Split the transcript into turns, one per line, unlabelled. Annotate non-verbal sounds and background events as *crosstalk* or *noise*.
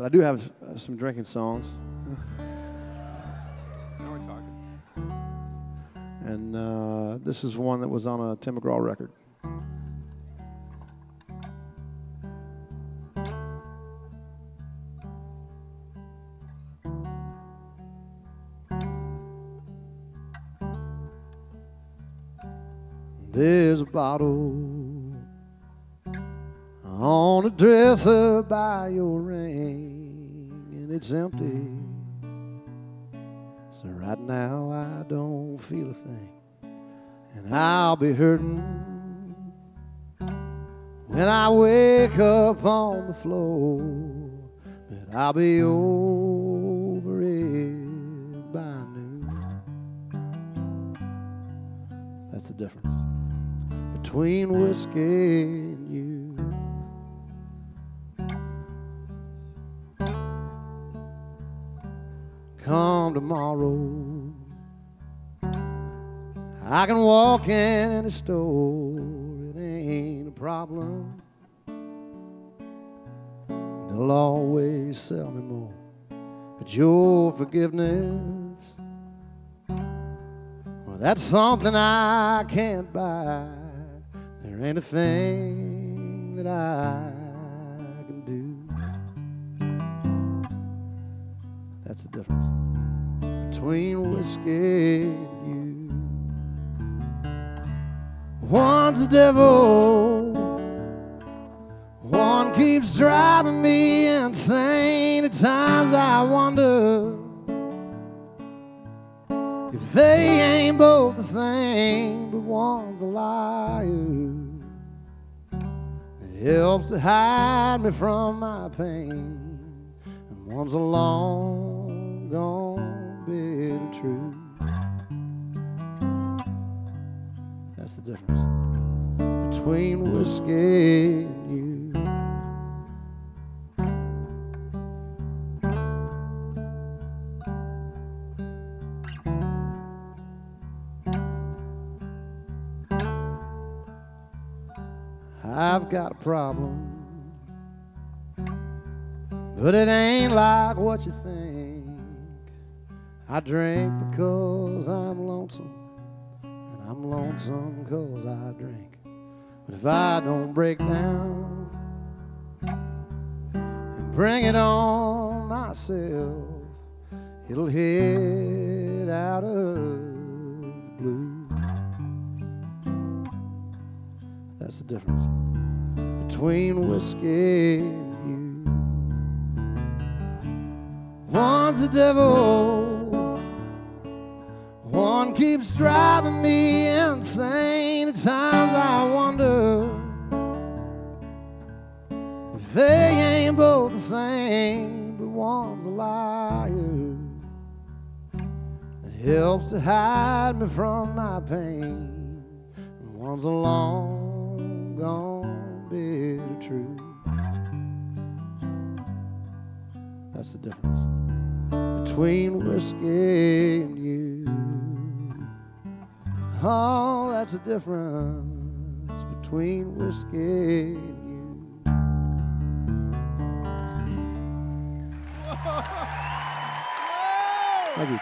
But I do have uh, some drinking songs.
Now we're talking.
And uh, this is one that was on a Tim McGraw record. There's a bottle on a dresser by your ring, and it's empty. So right now I don't feel a thing, and I'll be hurting when I wake up on the floor. But I'll be over it by noon. That's the difference between whiskey and you. Come tomorrow. I can walk in any store, it ain't a problem. They'll always sell me more. But your forgiveness, well, that's something I can't buy. There ain't a thing that I That's the difference between whiskey and you. One's the devil, one keeps driving me insane. At times I wonder if they ain't both the same, but one's a liar. It helps to hide me from my pain, and one's a long gone of truth. That's the difference between whiskey and you. I've got a problem, but it ain't like what you think. I drink because I'm lonesome, and I'm lonesome because I drink. But if I don't break down and bring it on myself, it'll hit out of the blue. That's the difference between whiskey and you. One's the devil, keeps driving me insane. At times I wonder if they ain't both the same, but one's a liar that helps to hide me from my pain, and one's a long gone bitter truth. That's the difference between whiskey and you. Oh, that's the difference between whiskey and you. *laughs* Thank you.